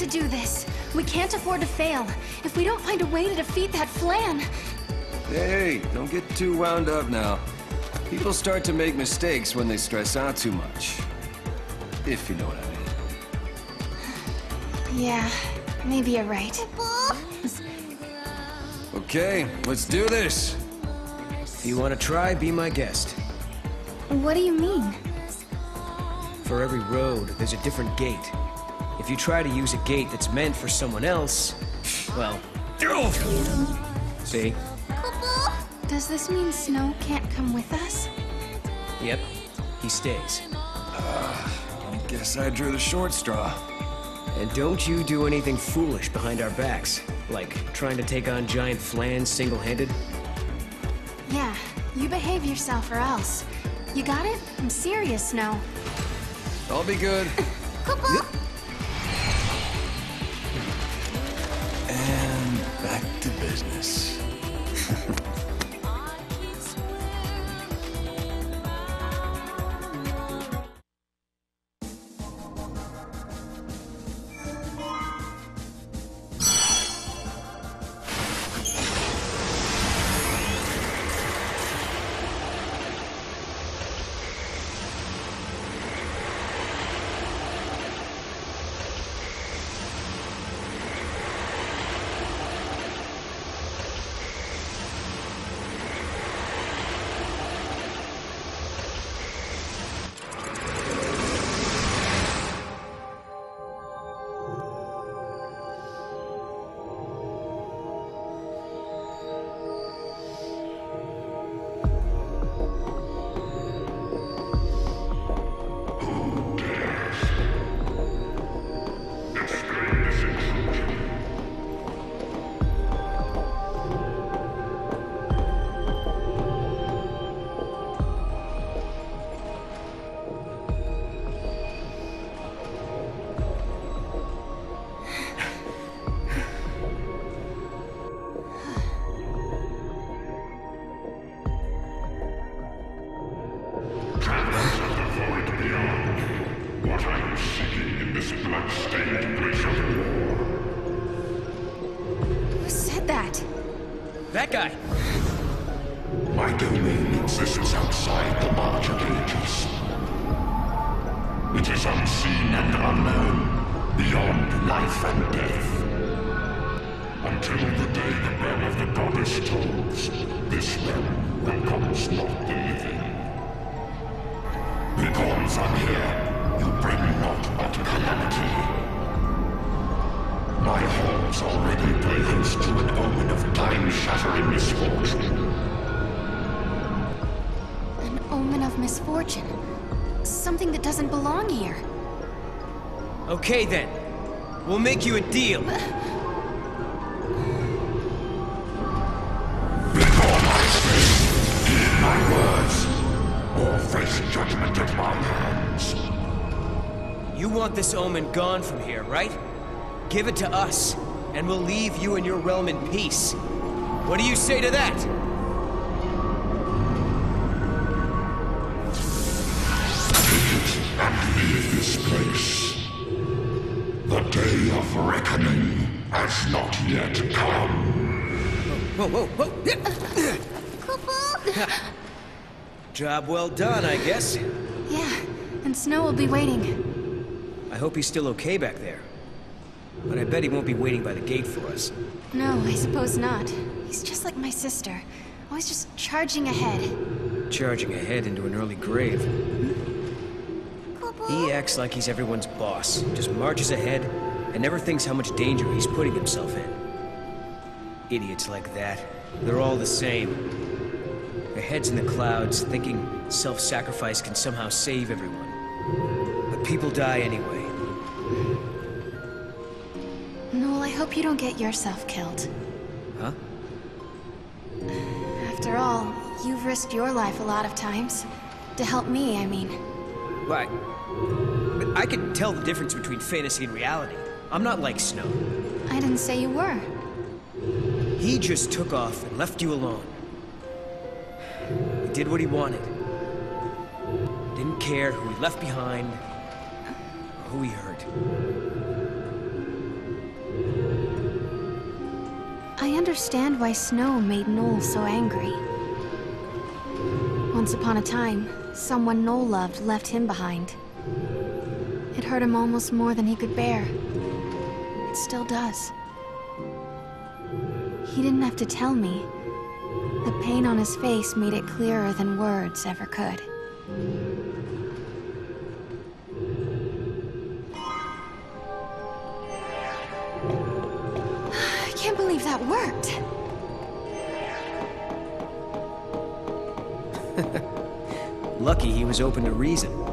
to do this. We can't afford to fail. If we don't find a way to defeat that flan... Hey, don't get too wound up now. People start to make mistakes when they stress out too much. If you know what I mean. Yeah, maybe you're right. Okay, let's do this. If you want to try, be my guest. What do you mean? For every road, there's a different gate. If you try to use a gate that's meant for someone else, well... See? Does this mean Snow can't come with us? Yep, he stays. I guess I drew the short straw. And don't you do anything foolish behind our backs, like trying to take on giant flans single-handed. Yeah, you behave yourself or else. You got it? I'm serious, Snow. I'll be good. And business. Who said that? That guy! My domain exists outside the March of Ages. It is unseen and unknown, beyond life and death. Until the day the bell of the goddess tolls, this realm welcomes not the living. Begone from here, you bring naught but calamity. My halls already play host to an omen of time-shattering misfortune. An omen of misfortune. Something that doesn't belong here. Okay then. We'll make you a deal. Before my say, heed my words, or face judgment at my hands. You want this omen gone from here, right? Give it to us, and we'll leave you and your realm in peace. What do you say to that? Take it and leave this place. The day of reckoning has not yet come. Whoa, whoa, whoa! Job well done, I guess. Yeah, and Snow will be waiting. I hope he's still okay back there. But I bet he won't be waiting by the gate for us. No, I suppose not. He's just like my sister. Always just charging ahead. Charging ahead into an early grave. He acts like he's everyone's boss, just marches ahead, and never thinks how much danger he's putting himself in. Idiots like that. They're all the same. Their heads in the clouds, thinking self-sacrifice can somehow save everyone. But people die anyway. Hope you don't get yourself killed. Huh? After all, you've risked your life a lot of times. To help me, I mean. Why? But I can tell the difference between fantasy and reality. I'm not like Snow. I didn't say you were. He just took off and left you alone. He did what he wanted. Didn't care who he left behind, or who he hurt. Understand why Snow made Noel so angry. Once upon a time, someone Noel loved left him behind. It hurt him almost more than he could bear. It still does. He didn't have to tell me. The pain on his face made it clearer than words ever could. That worked. Lucky he was open to reason.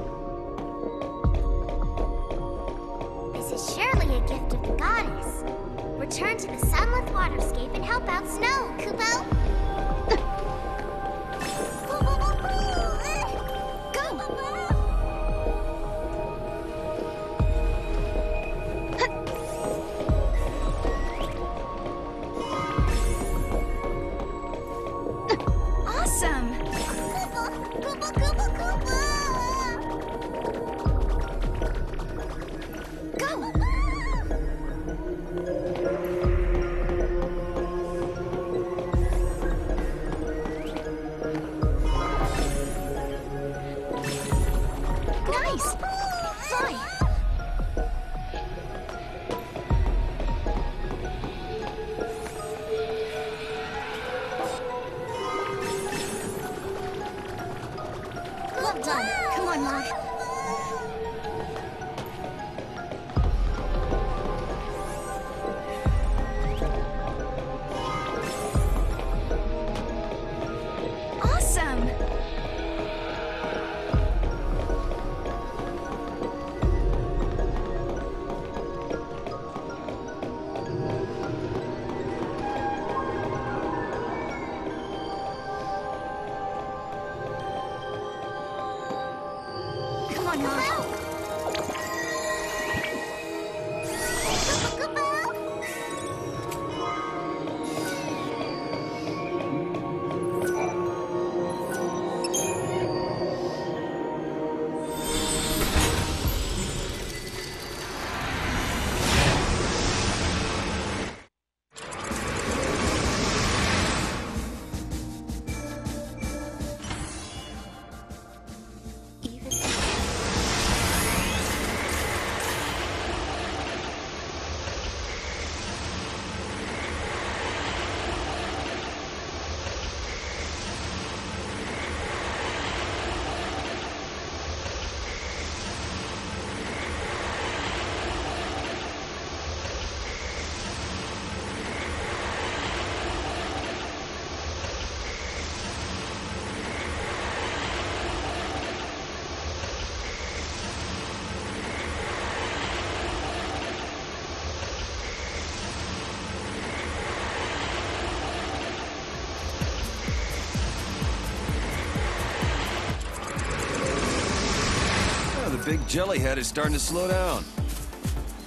Big jellyhead is starting to slow down.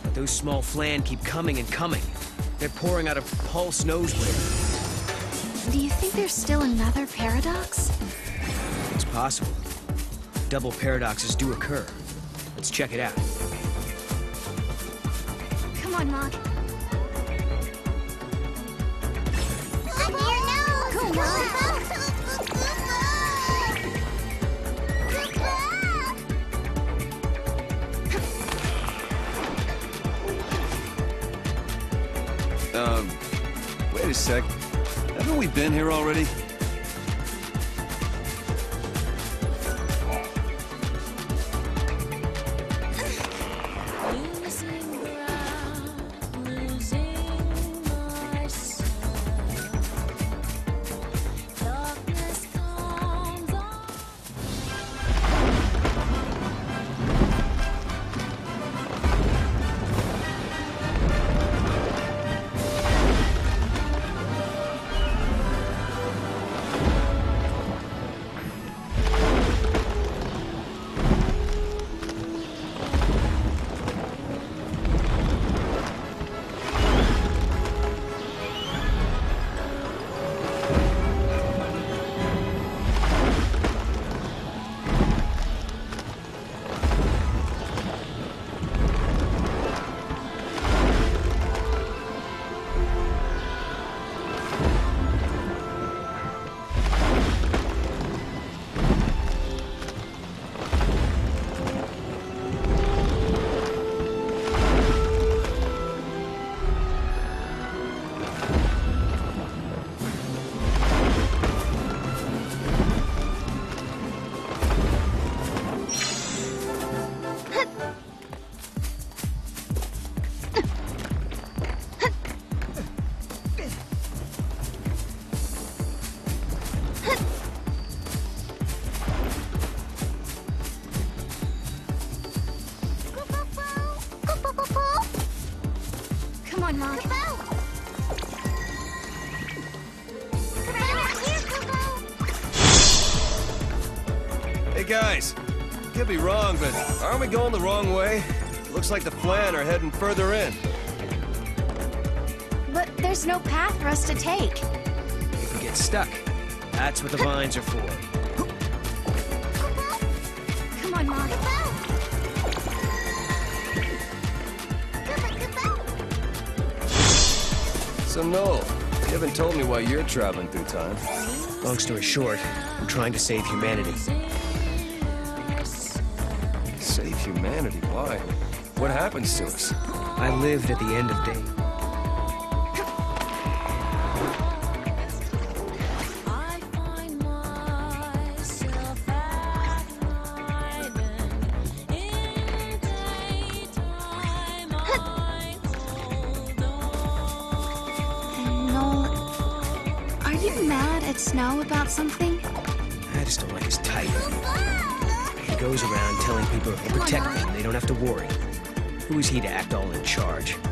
But those small flan keep coming and coming. They're pouring out of Pulse knows where. Do you think there's still another paradox? It's possible. Double paradoxes do occur. Let's check it out. Come on, Mog. Under your nose! Wait a sec. Haven't we been here already? Get me wrong, but aren't we going the wrong way? Looks like the Flan are heading further in. But there's no path for us to take. If we get stuck, that's what the vines are for. Come on, Mog. Kupo, Kupo! So Noel, you haven't told me why you're traveling through time. Long story short, I'm trying to save humanity. Humanity, why? What happens to us? I lived at the end of day. I find myself at night and in daytime I hold on. Noel, are you mad at Snow about something? Goes around telling people he'll protect them, they don't have to worry. Who is he to act all in charge?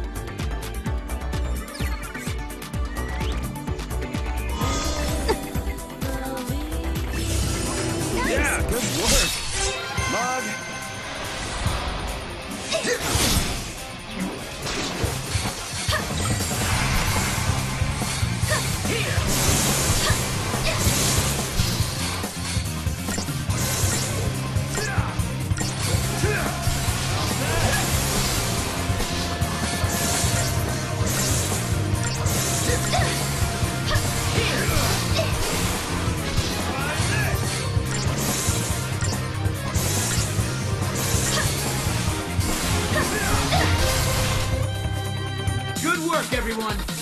Yeah, good work. Work, everyone!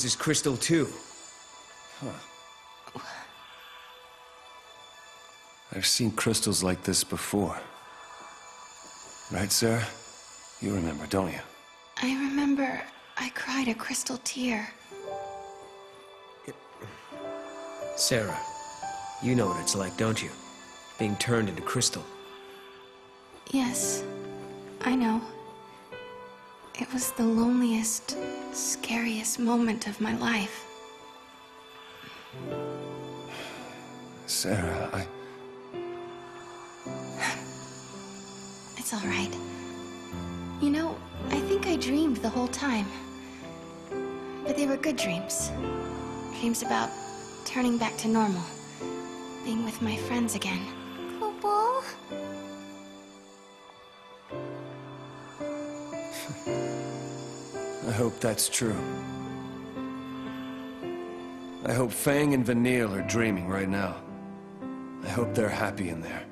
This is Crystal 2. I've seen crystals like this before. Right, Serah? You remember, don't you? I remember I cried a crystal tear. Serah, you know what it's like, don't you? Being turned into crystal. Yes, I know. It was the loneliest, scariest moment of my life. Serah, I. It's all right. You know, I think I dreamed the whole time. But they were good dreams. Dreams about turning back to normal. Being with my friends again. Kupo? Hope that's true. I hope Fang and Vanille are dreaming right now. I hope they're happy in there.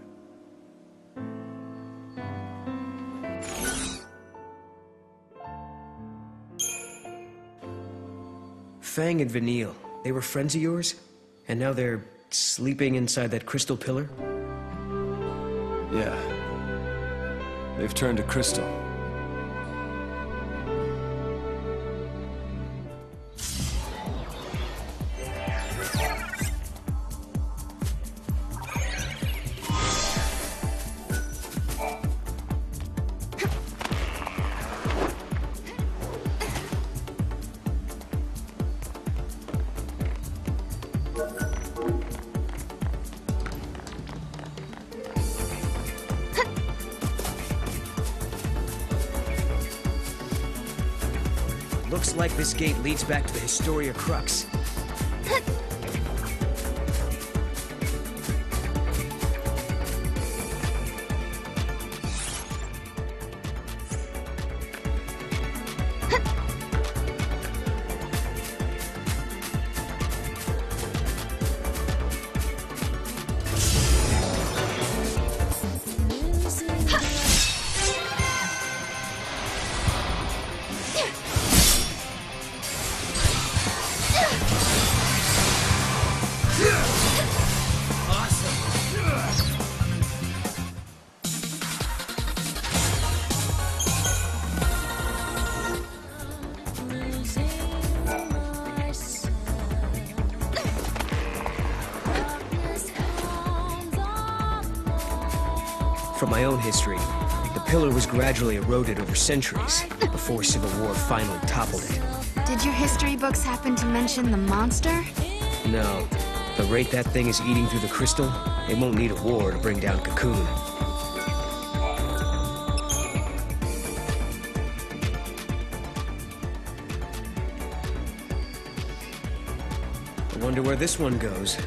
Fang and Vanille, they were friends of yours? And now they're sleeping inside that crystal pillar? Yeah. They've turned to crystal. Looks like this gate leads back to the Historia Crux. my own history, the pillar was gradually eroded over centuries before Civil War finally toppled it. Did your history books happen to mention the monster? No. The rate that thing is eating through the crystal, it won't need a war to bring down Cocoon. I wonder where this one goes.